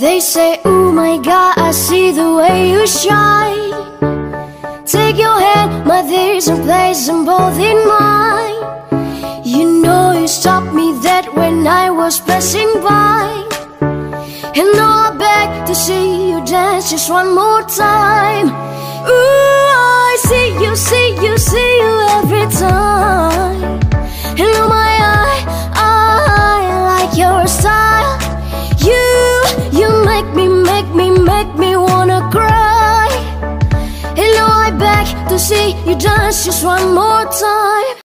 They say, oh my God, I see the way you shine. Take your hand, my dears, and place them both in mine. You know you stopped me dead when I was passing by. And now I beg to see you dance just one more time. Ooh, I see you, see you, see you every time. And oh my, I, I like your style I see you dance just one more time